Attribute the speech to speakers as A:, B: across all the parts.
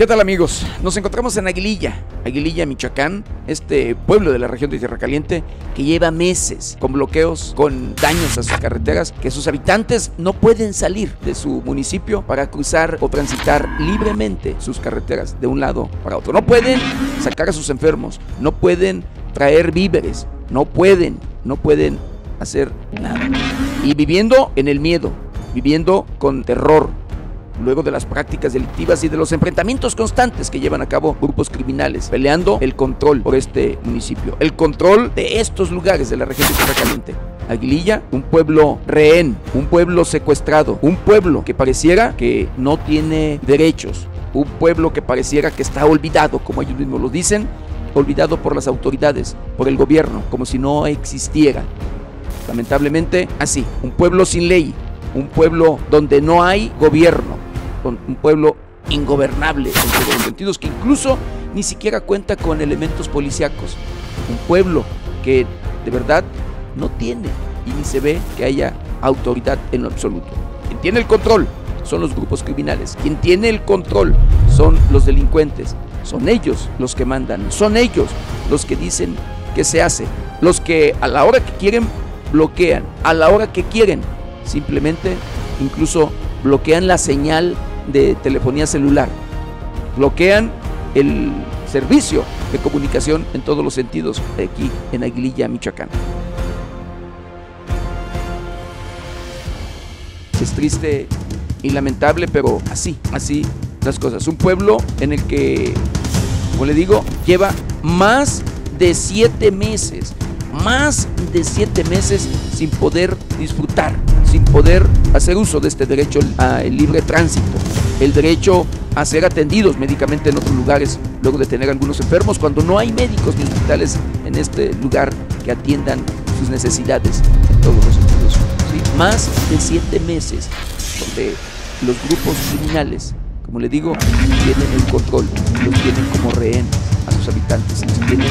A: ¿Qué tal amigos? Nos encontramos en Aguililla, Aguililla, Michoacán, este pueblo de la región de Tierra Caliente que lleva meses con bloqueos, con daños a sus carreteras, que sus habitantes no pueden salir de su municipio para cruzar o transitar libremente sus carreteras de un lado para otro. No pueden sacar a sus enfermos, no pueden traer víveres, no pueden, no pueden hacer nada. Y viviendo en el miedo, viviendo con terror, luego de las prácticas delictivas y de los enfrentamientos constantes que llevan a cabo grupos criminales, peleando el control por este municipio, el control de estos lugares de la región de Tierra Caliente. Aguililla, un pueblo rehén, un pueblo secuestrado, un pueblo que pareciera que no tiene derechos, un pueblo que pareciera que está olvidado, como ellos mismos lo dicen, olvidado por las autoridades, por el gobierno, como si no existiera. Lamentablemente, así, un pueblo sin ley, un pueblo donde no hay gobierno, un pueblo ingobernable en los sentidos, que incluso ni siquiera cuenta con elementos policíacos. Un pueblo que de verdad no tiene y ni se ve que haya autoridad en lo absoluto. Quien tiene el control son los grupos criminales. Quien tiene el control son los delincuentes. Son ellos los que mandan. Son ellos los que dicen que se hace. Los que a la hora que quieren bloquean. A la hora que quieren simplemente incluso bloquean la señal de telefonía celular. Bloquean el servicio de comunicación en todos los sentidos aquí en Aguililla, Michoacán. Es triste y lamentable, pero así, así las cosas. Un pueblo en el que, como le digo, lleva más de siete meses, más de siete meses sin poder disfrutar, sin poder hacer uso de este derecho al libre tránsito, el derecho a ser atendidos médicamente en otros lugares luego de tener algunos enfermos, cuando no hay médicos ni hospitales en este lugar que atiendan sus necesidades en todos los sentidos. Más de siete meses donde los grupos criminales, como le digo, tienen el control, los tienen como rehén a sus habitantes, los tienen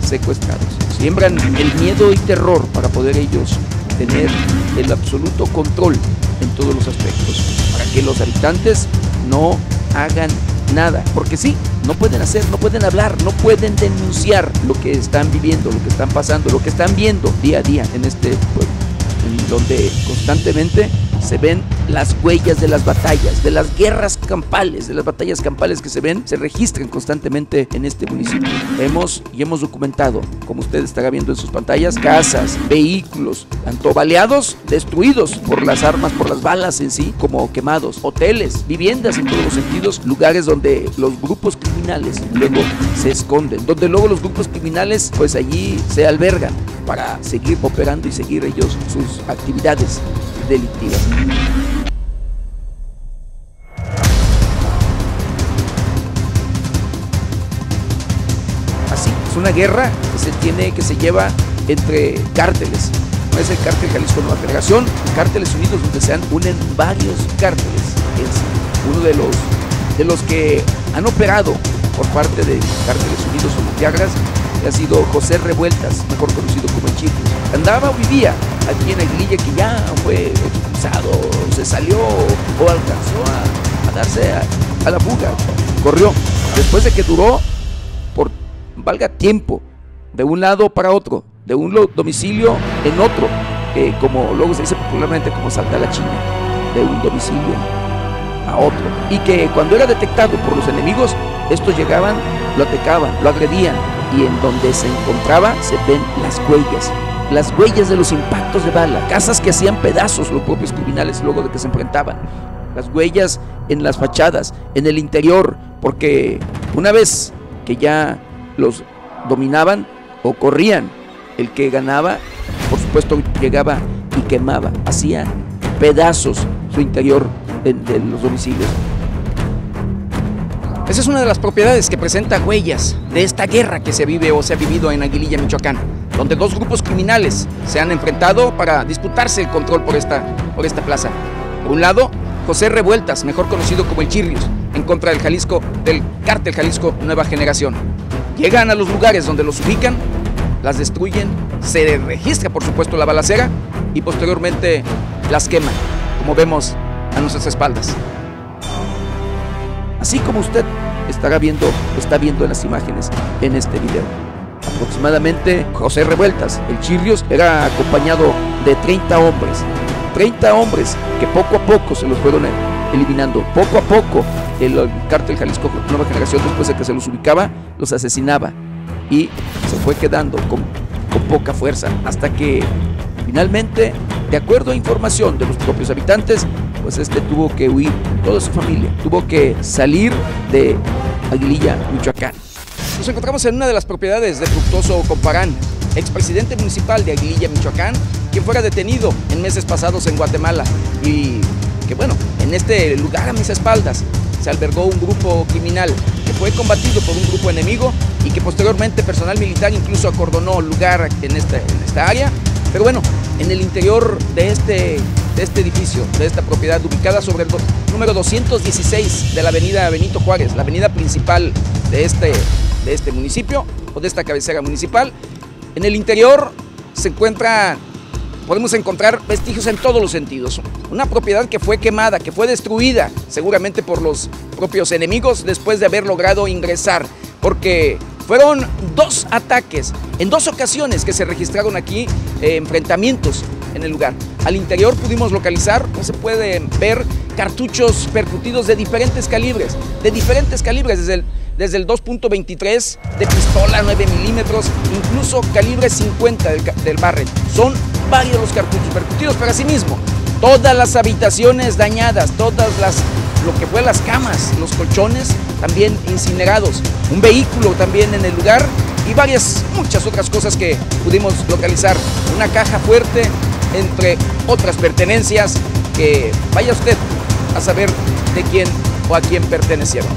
A: secuestrados. Siembran el miedo y terror para poder ellos tener el absoluto control en todos los aspectos, para que los habitantes no hagan nada, porque sí, no pueden hacer, no pueden hablar, no pueden denunciar lo que están viviendo, lo que están pasando, lo que están viendo día a día en este pueblo, en donde constantemente se ven las huellas de las batallas, de las guerras campales, de las batallas campales que se ven, se registran constantemente en este municipio. Hemos y hemos documentado, como usted estará viendo en sus pantallas, casas, vehículos, tanto baleados, destruidos por las armas, por las balas en sí, como quemados, hoteles, viviendas en todos los sentidos, lugares donde los grupos criminales luego se esconden, donde luego los grupos criminales pues allí se albergan para seguir operando y seguir ellos sus actividades delictivas. Así, es una guerra que se tiene, que se lleva entre cárteles. No es el cártel Jalisco Nueva Generación, cárteles unidos donde se unen varios cárteles. Es uno de los, de los que han operado por parte de cárteles unidos o Viagras ha sido José Revueltas, mejor conocido como el Chico. Andaba o vivía aquí en Aguililla que ya fue expulsado, se salió o alcanzó a, darse a, la fuga. Corrió. Después de que duró por valga tiempo, de un lado para otro, de un domicilio en otro, como luego se dice popularmente como salta la China, de un domicilio a otro. Y que cuando era detectado por los enemigos, estos llegaban, lo atacaban, lo agredían, y en donde se encontraba se ven las huellas, las huellas de los impactos de bala, casas que hacían pedazos los propios criminales luego de que se enfrentaban, las huellas en las fachadas, en el interior, porque una vez que ya los dominaban o corrían, el que ganaba, por supuesto, llegaba y quemaba, hacía pedazos su interior de los domicilios. Esa es una de las propiedades que presenta huellas de esta guerra que se vive o se ha vivido en Aguililla, Michoacán, donde dos grupos criminales se han enfrentado para disputarse el control por esta, por esta plaza. Por un lado, José Revueltas, mejor conocido como el Chirrios, en contra del Jalisco, del cártel Jalisco Nueva Generación. Llegan a los lugares donde los ubican, las destruyen, se registra por supuesto la balacera y posteriormente las queman, como vemos a nuestras espaldas. Así como usted estará viendo, está viendo en las imágenes en este video. Aproximadamente José Revueltas, el Chirrios, era acompañado de 30 hombres. 30 hombres que poco a poco se los fueron eliminando. Poco a poco el cártel Jalisco Nueva Generación, después de que se los ubicaba, los asesinaba. Y se fue quedando con poca fuerza hasta que finalmente, de acuerdo a información de los propios habitantes, pues este tuvo que huir, toda su familia, tuvo que salir de Aguililla, Michoacán. Nos encontramos en una de las propiedades de Fructoso Comparán, expresidente municipal de Aguililla, Michoacán, quien fuera detenido en meses pasados en Guatemala y que bueno, en este lugar a mis espaldas se albergó un grupo criminal que fue combatido por un grupo enemigo y que posteriormente personal militar incluso acordonó lugar en esta, en esta área. Pero bueno, en el interior de este, de este edificio, de esta propiedad ubicada sobre el número 216 de la avenida Benito Juárez, la avenida principal de este, de este municipio o de esta cabecera municipal, en el interior se encuentra podemos encontrar vestigios en todos los sentidos. Una propiedad que fue quemada, que fue destruida, seguramente por los propios enemigos después de haber logrado ingresar, porque fueron dos ataques en dos ocasiones que se registraron aquí eh, enfrentamientos en el lugar. Al interior pudimos localizar, se pueden ver cartuchos percutidos de diferentes calibres, de diferentes calibres, desde el, desde el 2.23 de pistola 9 milímetros, incluso calibre 50 del, del Barrett. Son varios los cartuchos percutidos, pero asimismo, todas las habitaciones dañadas, todas las, lo que fue las camas, los colchones, también incinerados, un vehículo también en el lugar y varias, muchas otras cosas que pudimos localizar. Una caja fuerte, entre otras pertenencias que vaya usted a saber de quién o a quién pertenecieron.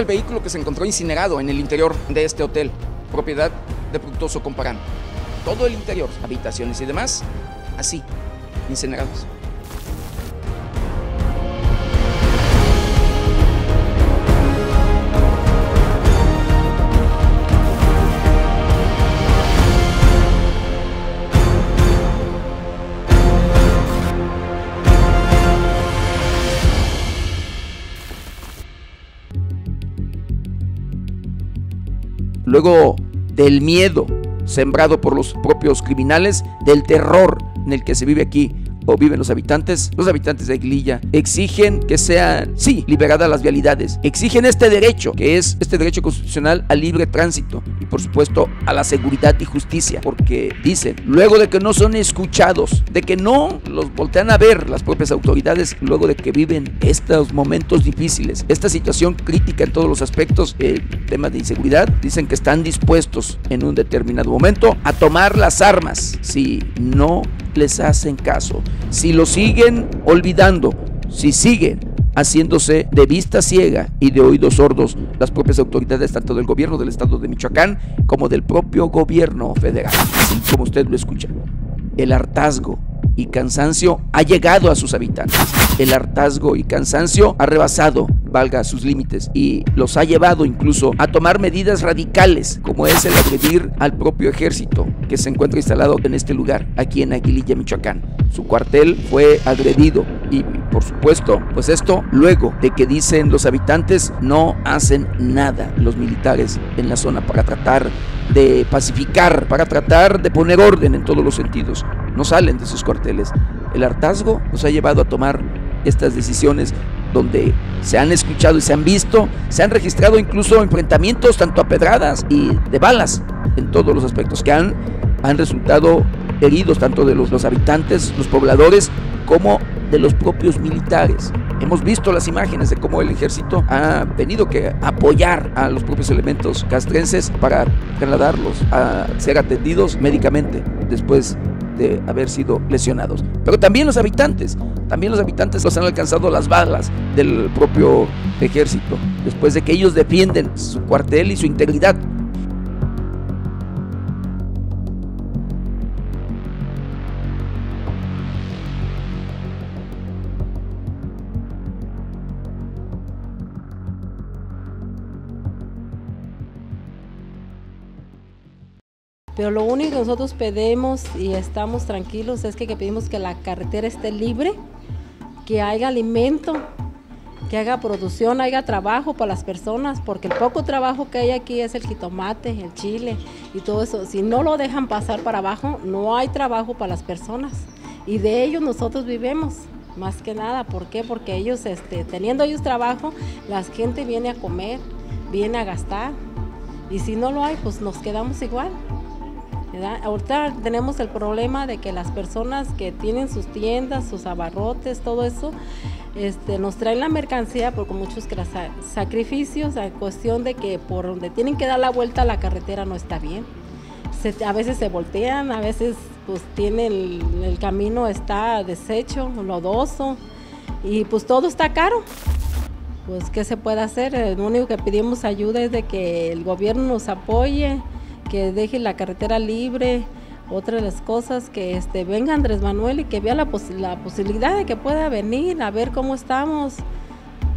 A: El vehículo que se encontró incinerado en el interior de este hotel, propiedad de Fructoso Comparán. Todo el interior, habitaciones y demás, así, incinerados. Luego del miedo sembrado por los propios criminales, del terror en el que se vive aquí viven los habitantes, los habitantes de Aguililla exigen que sean, sí, liberadas las vialidades, exigen este derecho, que es este derecho constitucional al libre tránsito y por supuesto a la seguridad y justicia, porque dicen, luego de que no son escuchados, de que no los voltean a ver las propias autoridades, luego de que viven estos momentos difíciles, esta situación crítica en todos los aspectos, el tema de inseguridad, dicen que están dispuestos en un determinado momento a tomar las armas. Si no les hacen caso, si lo siguen olvidando, si siguen haciéndose de vista ciega y de oídos sordos las propias autoridades tanto del gobierno del estado de Michoacán como del propio gobierno federal, así como usted lo escucha. El hartazgo y cansancio ha llegado a sus habitantes. El hartazgo y cansancio ha rebasado valga sus límites y los ha llevado incluso a tomar medidas radicales como es el agredir al propio ejército que se encuentra instalado en este lugar, aquí en Aguililla, Michoacán. Su cuartel fue agredido y por supuesto, pues esto luego de que dicen los habitantes no hacen nada los militares en la zona para tratar de pacificar, para tratar de poner orden en todos los sentidos. No salen de sus cuarteles. El hartazgo nos ha llevado a tomar estas decisiones donde se han escuchado y se han visto, se han registrado incluso enfrentamientos tanto a pedradas y de balas en todos los aspectos que han, han resultado heridos tanto de los, habitantes, los pobladores, como de los propios militares. Hemos visto las imágenes de cómo el ejército ha tenido que apoyar a los propios elementos castrenses para trasladarlos a ser atendidos médicamente después de haber sido lesionados. Pero también los habitantes, también los habitantes los han alcanzado las balas del propio ejército, después de que ellos defienden su cuartel y su integridad.
B: Pero lo único que nosotros pedimos y estamos tranquilos es que, pedimos que la carretera esté libre, que haya alimento, que haga producción, haya trabajo para las personas, porque el poco trabajo que hay aquí es el jitomate, el chile y todo eso. Si no lo dejan pasar para abajo, no hay trabajo para las personas. Y de ellos nosotros vivimos, más que nada. ¿Por qué? Porque ellos, este, teniendo ellos trabajo, la gente viene a comer, viene a gastar. Y si no lo hay, pues nos quedamos igual. Ahorita tenemos el problema de que las personas que tienen sus tiendas, sus abarrotes, todo eso, este, nos traen la mercancía por muchos sacrificios, a cuestión de que por donde tienen que dar la vuelta la carretera no está bien. a veces se voltean, a veces pues tienen el, el camino está deshecho, lodoso y pues todo está caro pues qué se puede hacer. Lo único que pedimos ayuda es de que el gobierno nos apoye, que deje la carretera libre, otra de las cosas, que este, venga Andrés Manuel y que vea la, la posibilidad de que pueda venir a ver cómo estamos,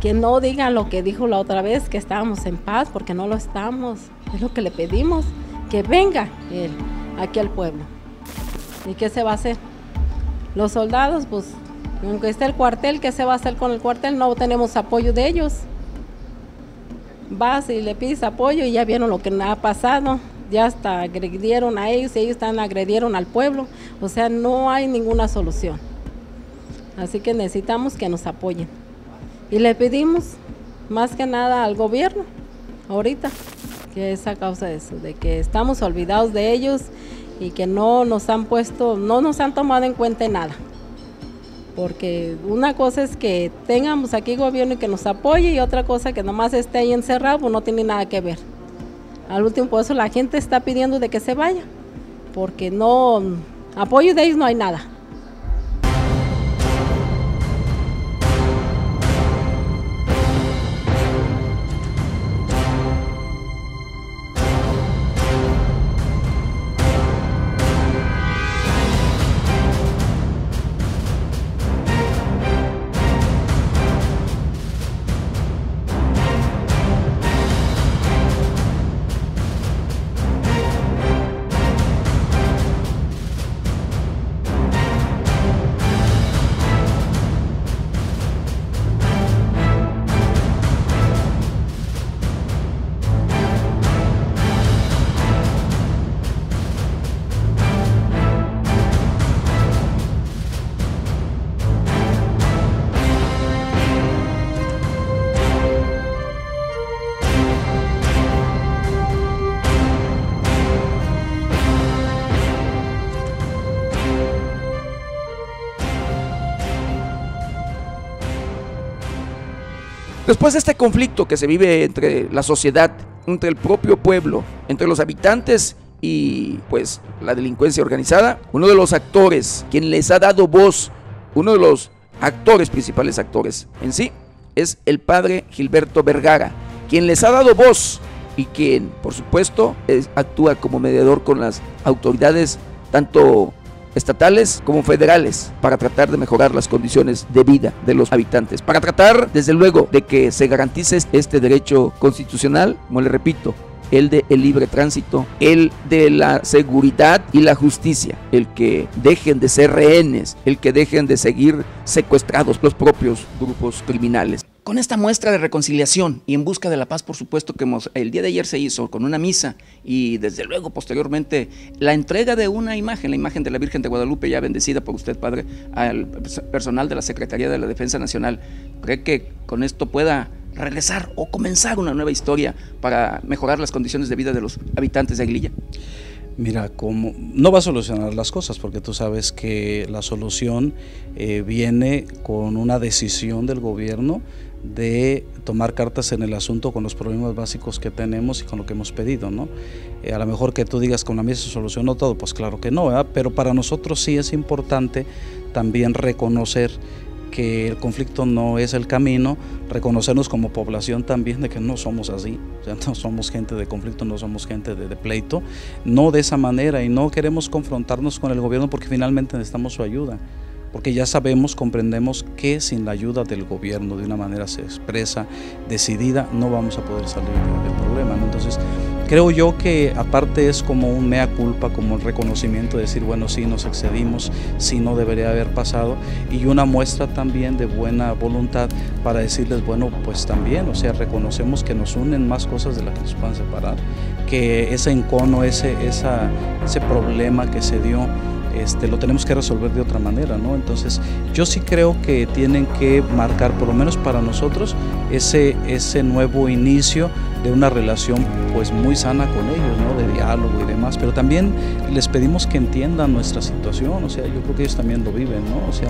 B: que no diga lo que dijo la otra vez, que estábamos en paz, porque no lo estamos, es lo que le pedimos, que venga él aquí al pueblo. ¿Y qué se va a hacer? Los soldados, pues, aunque esté el cuartel, ¿qué se va a hacer con el cuartel? No tenemos apoyo de ellos. Vas y le pides apoyo y ya vieron lo que ha pasado ya hasta agredieron a ellos y ellos están agredieron al pueblo. O sea, no hay ninguna solución. Así que necesitamos que nos apoyen. Y le pedimos más que nada al gobierno, ahorita, que es a causa de eso, de que estamos olvidados de ellos y que no nos han puesto, no nos han tomado en cuenta nada. Porque una cosa es que tengamos aquí gobierno y que nos apoye y otra cosa que nomás esté ahí encerrado, pues no tiene nada que ver. Al último, por eso la gente está pidiendo de que se vaya, porque no, apoyo de ellos no hay nada.
A: Después de este conflicto que se vive entre la sociedad, entre el propio pueblo, entre los habitantes y pues la delincuencia organizada, uno de los actores quien les ha dado voz, uno de los actores, principales actores en sí, es el padre Gilberto Vergara, quien les ha dado voz y quien, por supuesto, actúa como mediador con las autoridades, tanto estatales como federales para tratar de mejorar las condiciones de vida de los habitantes, para tratar desde luego de que se garantice este derecho constitucional, como le repito, el de el libre tránsito, el de la seguridad y la justicia, el que dejen de ser rehenes, el que dejen de seguir secuestrados los propios grupos criminales. Con esta muestra de reconciliación y en busca de la paz, por supuesto, que el día de ayer se hizo con una misa y desde luego posteriormente la entrega de una imagen, la imagen de la Virgen de Guadalupe ya bendecida por usted, Padre, al personal de la Secretaría de la Defensa Nacional, ¿cree que con esto pueda regresar o comenzar una nueva historia para mejorar las condiciones de vida de los habitantes de Aguililla?
C: Mira, como no va a solucionar las cosas porque tú sabes que la solución eh, viene con una decisión del gobierno de tomar cartas en el asunto con los problemas básicos que tenemos y con lo que hemos pedido, ¿no? Eh, a lo mejor que tú digas con la misma se solucionó todo, pues claro que no, ¿verdad? pero para nosotros sí es importante también reconocer que el conflicto no es el camino, reconocernos como población también de que no somos así, o no somos gente de conflicto, no somos gente de, de, pleito, no de esa manera y no queremos confrontarnos con el gobierno porque finalmente necesitamos su ayuda porque ya sabemos, comprendemos que sin la ayuda del gobierno de una manera se expresa, decidida, no vamos a poder salir del problema. Entonces, creo yo que aparte es como un mea culpa, como un reconocimiento de decir, bueno, sí nos excedimos, sí no debería haber pasado, y una muestra también de buena voluntad para decirles, bueno, pues también, o sea, reconocemos que nos unen más cosas de las que nos puedan separar, que ese encono, ese, ese problema que se dio, este, lo tenemos que resolver de otra manera, ¿no? Entonces, yo sí creo que tienen que marcar, por lo menos para nosotros, ese, ese nuevo inicio de una relación pues muy sana con ellos, ¿no? De diálogo y demás, pero también les pedimos que entiendan nuestra situación, o sea, yo creo que ellos también lo viven, ¿no? O sea,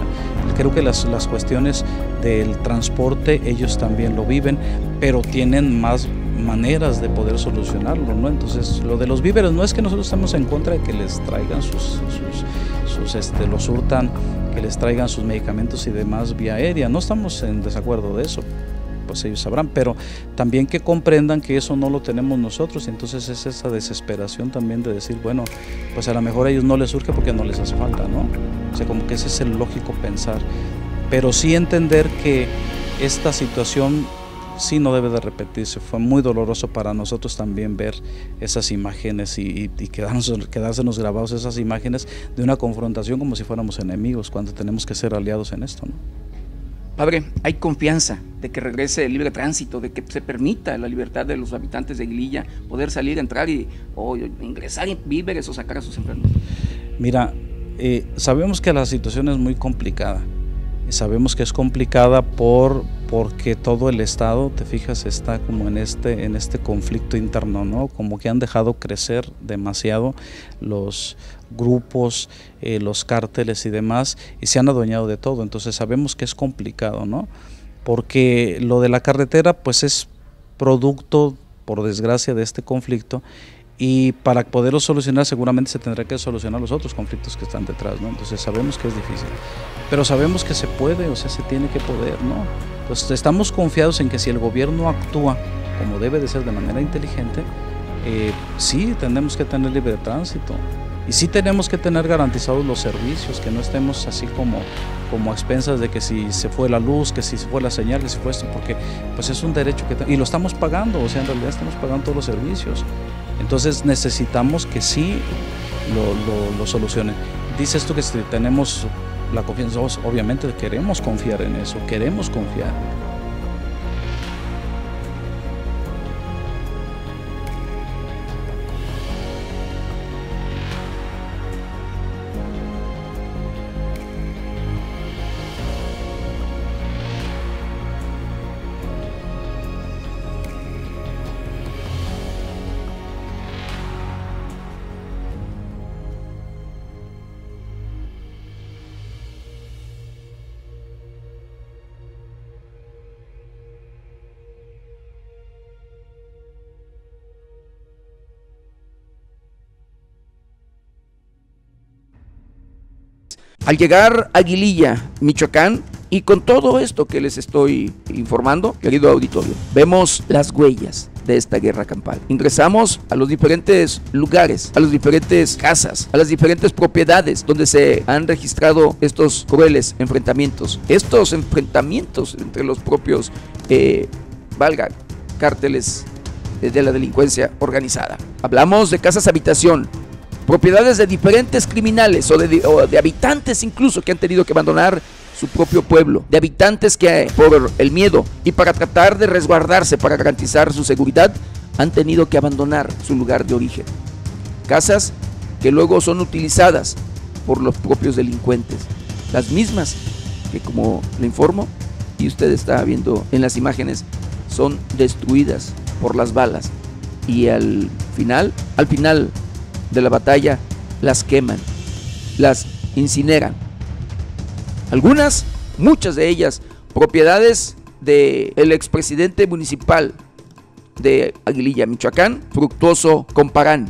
C: creo que las, las cuestiones del transporte ellos también lo viven, pero tienen más maneras de poder solucionarlo, ¿no? Entonces, lo de los víveres no es que nosotros estamos en contra de que les traigan sus, sus, sus este, los surtan, que les traigan sus medicamentos y demás vía aérea, no estamos en desacuerdo de eso, pues ellos sabrán, pero también que comprendan que eso no lo tenemos nosotros, y entonces es esa desesperación también de decir, bueno, pues a lo mejor a ellos no les surge porque no les hace falta, ¿no? O sea, como que ese es el lógico pensar, pero sí entender que esta situación sí no debe de repetirse. Fue muy doloroso para nosotros también ver esas imágenes y, y, quedársenos grabados esas imágenes de una confrontación como si fuéramos enemigos, cuando tenemos que ser aliados en esto. ¿no?
A: Padre, hay confianza de que regrese el libre tránsito, de que se permita la libertad de los habitantes de Aguililla poder salir, entrar y o ingresar en víveres o sacar a sus enfermos.
C: Mira, eh, sabemos que la situación es muy complicada Sabemos que es complicada por, porque todo el Estado, te fijas, está como en este, en este conflicto interno, ¿no? Como que han dejado crecer demasiado los grupos, eh, los cárteles y demás, y se han adueñado de todo. Entonces sabemos que es complicado, ¿no? Porque lo de la carretera, pues es producto, por desgracia, de este conflicto y para poderlo solucionar seguramente se tendrá que solucionar los otros conflictos que están detrás, ¿no? Entonces sabemos que es difícil, pero sabemos que se puede, o sea, se tiene que poder, ¿no? Entonces estamos confiados en que si el gobierno actúa como debe de ser de manera inteligente, eh, sí tenemos que tener libre tránsito y sí tenemos que tener garantizados los servicios, que no estemos así como, como a expensas de que si se fue la luz, que si se fue la señal, que si fue esto, porque pues es un derecho que y lo estamos pagando, o sea, en realidad estamos pagando todos los servicios. Entonces necesitamos que sí lo, lo, solucionen. Dices tú que si tenemos la confianza, obviamente queremos confiar en eso, queremos confiar.
A: Al llegar a Aguililla, Michoacán, y con todo esto que les estoy informando, querido auditorio, vemos las huellas de esta guerra campal. Ingresamos a los diferentes lugares, a las diferentes casas, a las diferentes propiedades donde se han registrado estos crueles enfrentamientos. Estos enfrentamientos entre los propios, eh, valga, cárteles de la delincuencia organizada. Hablamos de casas habitación, propiedades de diferentes criminales o de, habitantes incluso que han tenido que abandonar su propio pueblo, de habitantes que por el miedo y para tratar de resguardarse, para garantizar su seguridad, han tenido que abandonar su lugar de origen. Casas que luego son utilizadas por los propios delincuentes, las mismas que como le informo y usted está viendo en las imágenes, son destruidas por las balas y al final, al final de la batalla, las queman, las incineran. Algunas, muchas de ellas, propiedades del el expresidente municipal de Aguililla, Michoacán, Fructuoso Comparán,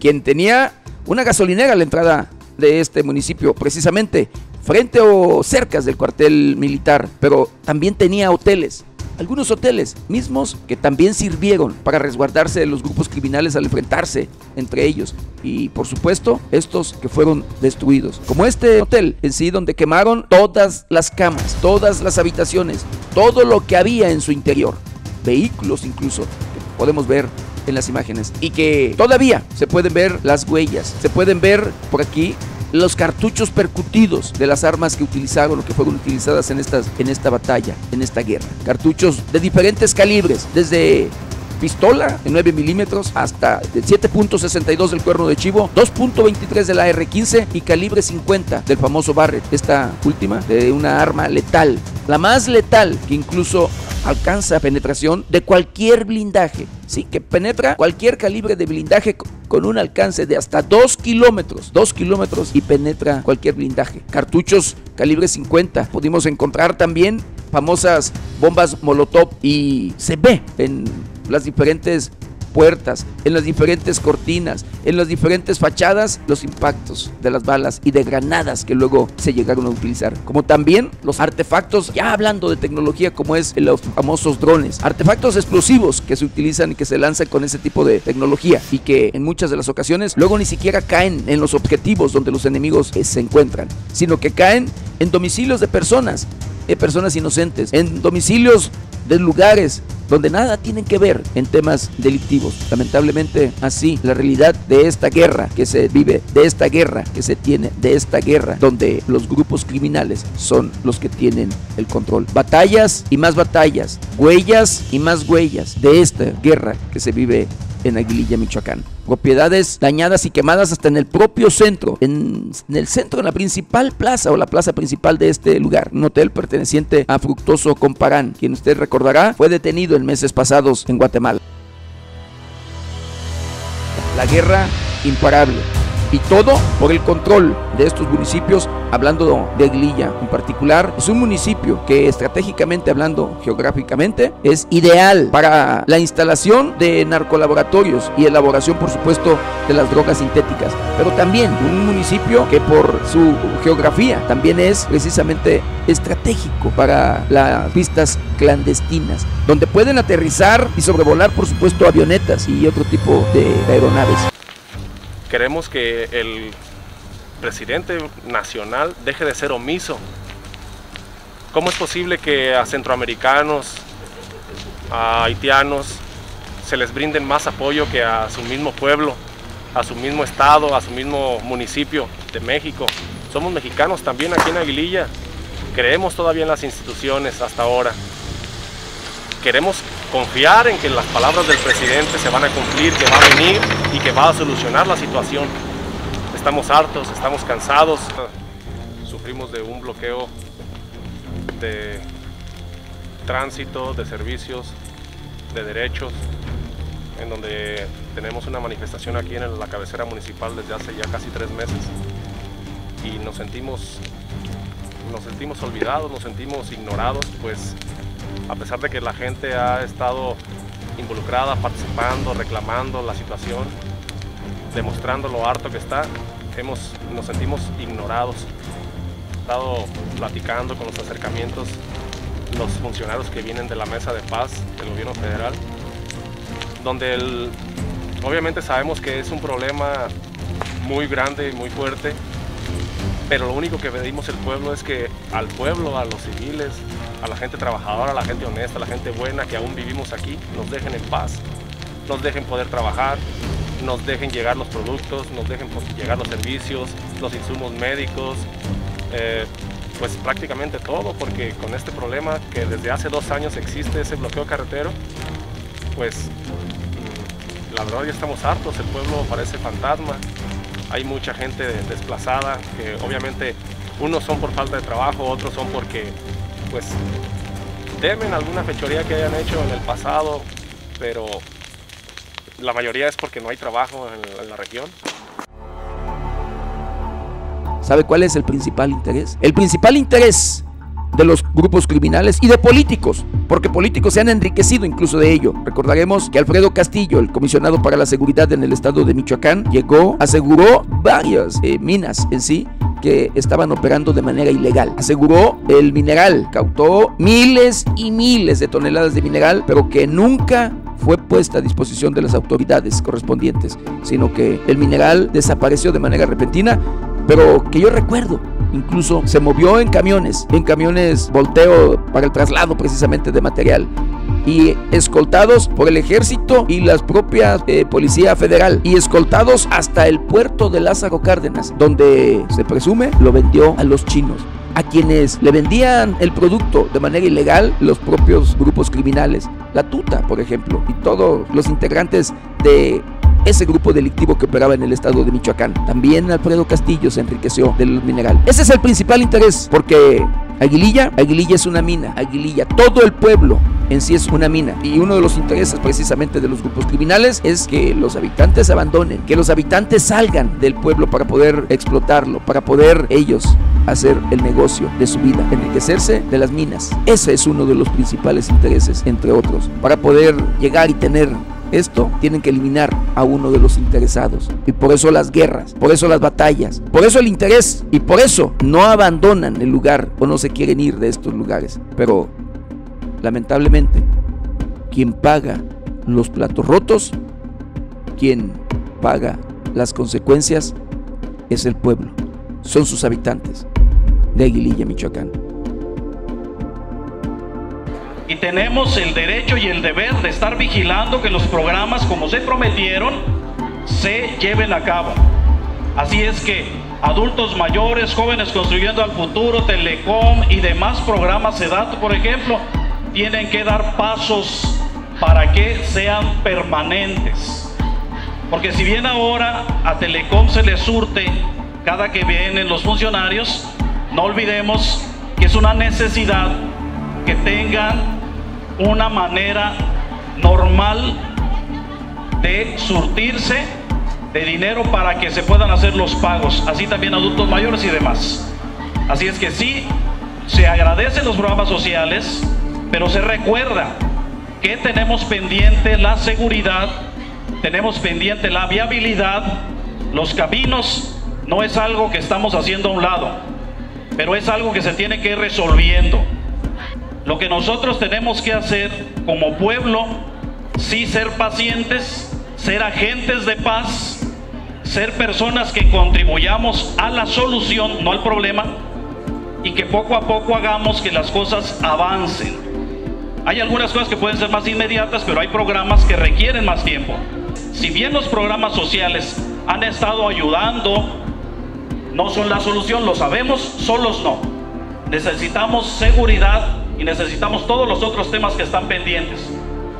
A: quien tenía una gasolinera a la entrada de este municipio, precisamente frente o cerca del cuartel militar, pero también tenía hoteles algunos hoteles mismos que también sirvieron para resguardarse de los grupos criminales al enfrentarse entre ellos. Y por supuesto estos que fueron destruidos. Como este hotel en sí donde quemaron todas las camas todas las habitaciones todo lo que había en su interior. Vehículos incluso que podemos ver en las imágenes. Y que todavía se pueden ver las huellas. Se pueden ver por aquí los cartuchos percutidos de las armas que utilizaron o que fueron utilizadas en, estas, en esta batalla, en esta guerra. Cartuchos de diferentes calibres, desde pistola de 9 milímetros hasta 7.62 del cuerno de chivo, 2.23 de la R15 y calibre 50 del famoso Barrett. Esta última de una arma letal, la más letal que incluso alcanza penetración de cualquier blindaje. Sí, que penetra cualquier calibre de blindaje con un alcance de hasta 2 kilómetros. 2 kilómetros y penetra cualquier blindaje. Cartuchos calibre 50. Pudimos encontrar también famosas bombas Molotov y se ve en las diferentes puertas, en las diferentes cortinas, en las diferentes fachadas, los impactos de las balas y de granadas que luego se llegaron a utilizar. Como también los artefactos, ya hablando de tecnología como es los famosos drones, artefactos explosivos que se utilizan y que se lanzan con ese tipo de tecnología y que en muchas de las ocasiones luego ni siquiera caen en los objetivos donde los enemigos eh, se encuentran, sino que caen en domicilios de personas, de personas inocentes, en domicilios de lugares donde nada tienen que ver en temas delictivos. Lamentablemente así, la realidad de esta guerra que se vive, de esta guerra que se tiene, de esta guerra donde los grupos criminales son los que tienen el control. Batallas y más batallas, huellas y más huellas de esta guerra que se vive en Aguililla, Michoacán. Propiedades dañadas y quemadas hasta en el propio centro, en, el centro, en la principal plaza o la plaza principal de este lugar. Un hotel perteneciente a Fructoso Comparán, quien usted recordará fue detenido en meses pasados en Guatemala. La guerra imparable y todo por el control de estos municipios, hablando de Aguililla en particular, es un municipio que estratégicamente hablando, geográficamente, es ideal para la instalación de narcolaboratorios y elaboración, por supuesto, de las drogas sintéticas, pero también un municipio que por su geografía también es precisamente estratégico para las pistas clandestinas, donde pueden aterrizar y sobrevolar, por supuesto, avionetas y otro tipo de aeronaves.
D: Queremos que el presidente nacional deje de ser omiso. ¿Cómo es posible que a centroamericanos, a haitianos, se les brinden más apoyo que a su mismo pueblo, a su mismo estado, a su mismo municipio de México? Somos mexicanos también aquí en Aguililla. Creemos todavía en las instituciones hasta ahora. Queremos confiar en que las palabras del presidente se van a cumplir, que va a venir y que va a solucionar la situación. Estamos hartos, estamos cansados, sufrimos de un bloqueo de tránsito, de servicios, de derechos, en donde tenemos una manifestación aquí en la cabecera municipal desde hace ya casi tres meses y nos sentimos, nos sentimos olvidados, nos sentimos ignorados, pues a pesar de que la gente ha estado involucrada, participando, reclamando la situación, demostrando lo harto que está, hemos, nos sentimos ignorados. He estado platicando con los acercamientos los funcionarios que vienen de la mesa de paz del gobierno federal, donde el, obviamente sabemos que es un problema muy grande y muy fuerte, pero lo único que pedimos el pueblo es que al pueblo, a los civiles, a la gente trabajadora, a la gente honesta, a la gente buena que aún vivimos aquí, nos dejen en paz, nos dejen poder trabajar, nos dejen llegar los productos, nos dejen llegar los servicios, los insumos médicos, eh, pues prácticamente todo, porque con este problema que desde hace dos años existe ese bloqueo carretero, pues mm, la verdad ya estamos hartos, el pueblo parece fantasma, hay mucha gente desplazada, que obviamente unos son por falta de trabajo, otros son porque pues temen alguna fechoría que hayan hecho en el pasado, pero la mayoría es porque no hay trabajo en la región.
A: ¿Sabe cuál es el principal interés? El principal interés de los grupos criminales y de políticos, porque políticos se han enriquecido incluso de ello. Recordaremos que Alfredo Castillo, el comisionado para la seguridad en el estado de Michoacán, llegó, aseguró varias eh, minas en sí que estaban operando de manera ilegal. Aseguró el mineral, cautó miles y miles de toneladas de mineral, pero que nunca fue puesta a disposición de las autoridades correspondientes, sino que el mineral desapareció de manera repentina pero que yo recuerdo. Incluso se movió en camiones, en camiones volteo para el traslado precisamente de material y escoltados por el ejército y las propias eh, policía federal y escoltados hasta el puerto de Lázaro Cárdenas, donde se presume lo vendió a los chinos a quienes le vendían el producto de manera ilegal los propios grupos criminales, la tuta, por ejemplo, y todos los integrantes de ese grupo delictivo que operaba en el estado de Michoacán. También Alfredo Castillo se enriqueció del mineral. Ese es el principal interés, porque Aguililla, Aguililla es una mina, Aguililla, todo el pueblo en sí es una mina. Y uno de los intereses precisamente de los grupos criminales es que los habitantes abandonen, que los habitantes salgan del pueblo para poder explotarlo, para poder ellos hacer el negocio de su vida, enriquecerse de las minas. Ese es uno de los principales intereses, entre otros, para poder llegar y tener esto tienen que eliminar a uno de los interesados. Y por eso las guerras, por eso las batallas, por eso el interés y por eso no abandonan el lugar o no se quieren ir de estos lugares. Pero lamentablemente, quien paga los platos rotos, quien paga las consecuencias, es el pueblo, son sus habitantes de Aguililla, Michoacán
E: y tenemos el derecho y el deber de estar vigilando que los programas como se prometieron se lleven a cabo. Así es que adultos mayores, jóvenes construyendo al futuro, Telecom y demás programas SEDAT, por ejemplo, tienen que dar pasos para que sean permanentes. Porque si bien ahora a Telecom se le surte cada que vienen los funcionarios, no olvidemos que es una necesidad que tengan una manera normal de surtirse de dinero para que se puedan hacer los pagos, así también adultos mayores y demás. Así es que sí, se agradecen los programas sociales, pero se recuerda que tenemos pendiente la seguridad, tenemos pendiente la viabilidad, los caminos no es algo que estamos haciendo a un lado, pero es algo que se tiene que ir resolviendo. Lo que nosotros tenemos que hacer como pueblo, sí ser pacientes, ser agentes de paz, ser personas que contribuyamos a la solución, no al problema, y que poco a poco hagamos que las cosas avancen. Hay algunas cosas que pueden ser más inmediatas, pero hay programas que requieren más tiempo. Si bien los programas sociales han estado ayudando, no son la solución, lo sabemos, solos no. Necesitamos seguridad y necesitamos todos los otros temas que están pendientes.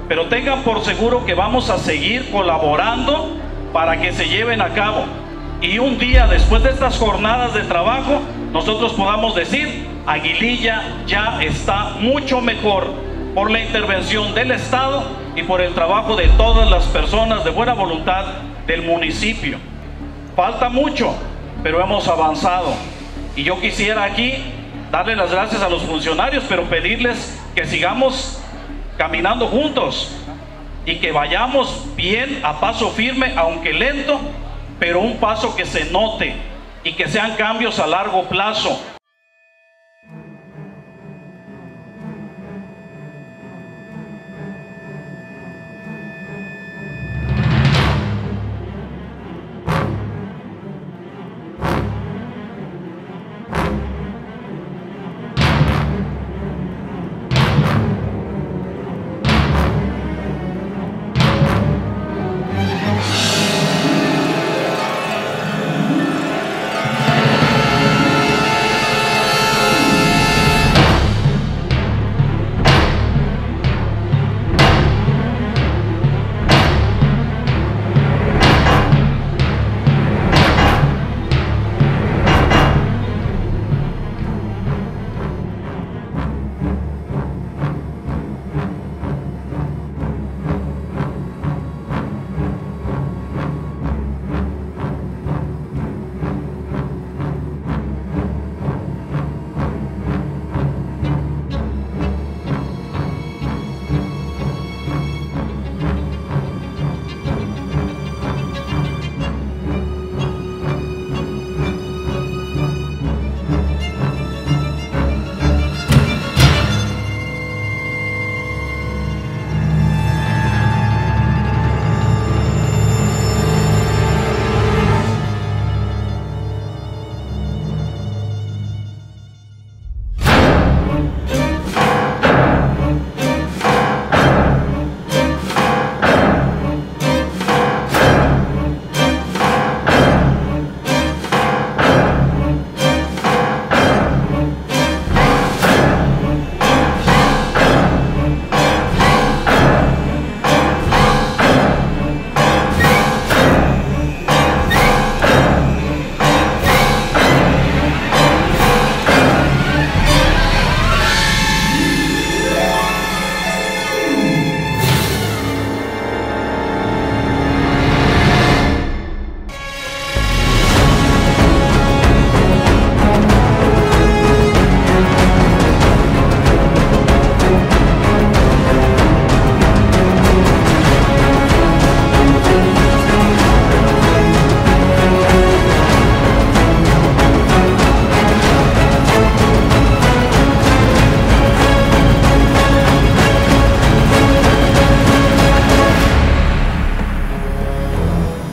E: Pero tengan por seguro que vamos a seguir colaborando para que se lleven a cabo. Y un día después de estas jornadas de trabajo, nosotros podamos decir, Aguililla ya está mucho mejor por la intervención del Estado y por el trabajo de todas las personas de buena voluntad del municipio. Falta mucho, pero hemos avanzado. Y yo quisiera aquí darle las gracias a los funcionarios, pero pedirles que sigamos caminando juntos y que vayamos bien a paso firme, aunque lento, pero un paso que se note y que sean cambios a largo plazo